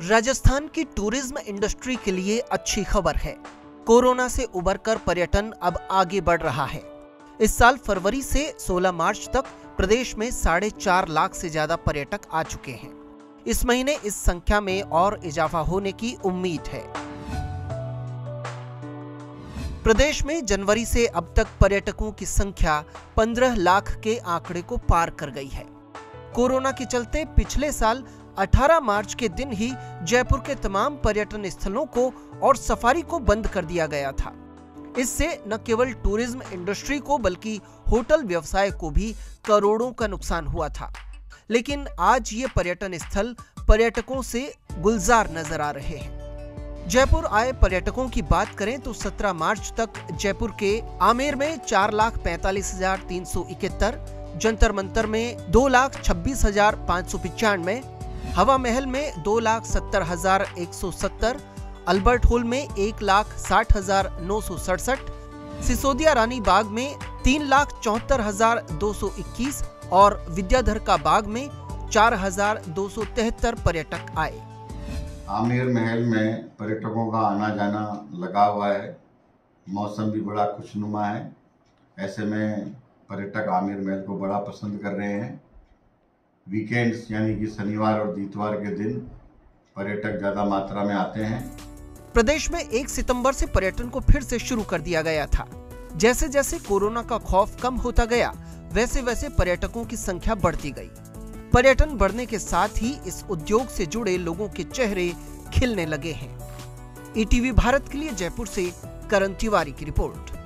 राजस्थान की tourism industry के लिए अच्छी खबर है। कोरोना से उबरकर पर्यटन अब आगे बढ़ रहा है। इस साल फरवरी से 16 मार्च तक प्रदेश में साढ़े चार लाख से ज़्यादा पर्यटक आ चुके हैं। इस महीने इस संख्या में और इजाफा होने की उम्मीद है। प्रदेश में जनवरी से अब तक पर्यटकों की संख्या 15 लाख के आंकड़े को पार कर गई है। कोरोना के चलते पिछले साल 18 मार्च के दिन ही जयपुर के तमाम पर्यटन स्थलों को और सफारी को बंद कर दिया गया था। इससे न केवल टूरिज़्म इंडस्ट्री को, बल्कि होटल व्यवसाय को भी करोड़ों का नुकसान हुआ था। लेकिन आज ये पर्यटन स्थल पर्यटकों से गुलजार नज़र आ रहे हैं। जयपुर आए पर्यटकों की बात करें तो 17 मार्च तक जयपुर के आमेर में चार लाख पैंतालीस हज़ार तीन सौ इकहत्तर, जंतर मंतर में दो लाख छब्बीस हज़ार पाँच सौ पिचानवे हवा महल में दो लाख सत्तर हज़ार एक सौ सत्तर, अल्बर्ट होल में एक लाख साठ हज़ार नौ सौ सड़सठ, सिसोदिया रानी बाग में तीन लाख चौहत्तर हज़ार दो सौ इक्कीस और विद्याधर का बाग में चार हज़ार दो सौ तिहत्तर पर्यटक आए। आमेर महल में पर्यटकों का आना जाना लगा हुआ है। मौसम भी बड़ा खुशनुमा है। ऐसे में पर्यटक आमेर महल को बड़ा पसंद कर रहे हैं। वीकेंड्स, यानी कि शनिवार और इतवार के दिन पर्यटक ज़्यादा मात्रा में आते हैं। प्रदेश में एक सितंबर से पर्यटन को फिर से शुरू कर दिया गया था। जैसे जैसे कोरोना का खौफ कम होता गया वैसे वैसे पर्यटकों की संख्या बढ़ती गई। पर्यटन बढ़ने के साथ ही इस उद्योग से जुड़े लोगों के चेहरे खिलने लगे हैं। ईटीवी भारत के लिए जयपुर से करण तिवारी की रिपोर्ट।